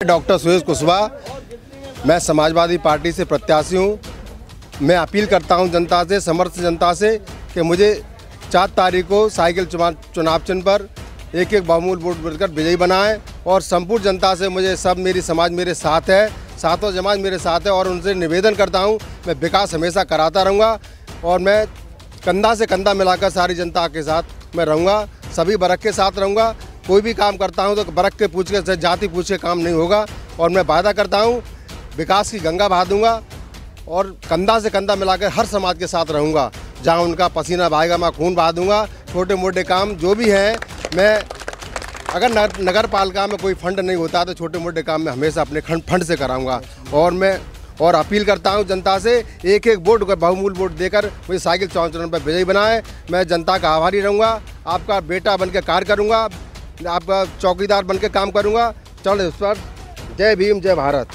Doctor Suresh Kushwaha, मैं Samajwadi party से प्रत्याशी हूँ। मैं अपील करता हूँ जनता से, समर्थ जनता से, कि मुझे चार तारीख को साइकिल चुनाव चिन्ह पर एक एक बहुमूल वोट बढ़कर विजयी बनाएँ और संपूर्ण जनता से मुझे सब मेरी समाज मेरे साथ है, सातों समाज मेरे साथ है और उनसे निवेदन करता हूँ, मैं विकास हमेशा कराता रहूँगा और मैं कंधा से कंधा मिलाकर सारी जनता के साथ मैं रहूँगा, सभी वर्ग के साथ रहूँगा। कोई भी काम करता हूँ तो वर्ग के पूछ के, जाति पूछ के काम नहीं होगा और मैं वायदा करता हूँ, विकास की गंगा बहा दूँगा और कंधा से कंधा मिलाकर हर समाज के साथ रहूँगा, जहाँ उनका पसीना बहाएगा, मैं खून बहा दूँगा छोटे मोटे काम जो भी हैं, मैं अगर नगर पालिका में कोई फंड नहीं होता तो छोटे मोटे काम मैं हमेशा अपने फंड से कराऊँगा। और मैं, और अपील करता हूँ जनता से एक एक वोट बहुमूल वोट देकर मुझे साइकिल चौन चरण पर विजयी बनाए। मैं जनता का आभारी रहूँगा, आपका बेटा बनकर कार्य करूँगा आपका चौकीदार बन के काम करूँगा। चल इस पर जय भीम जय भारत।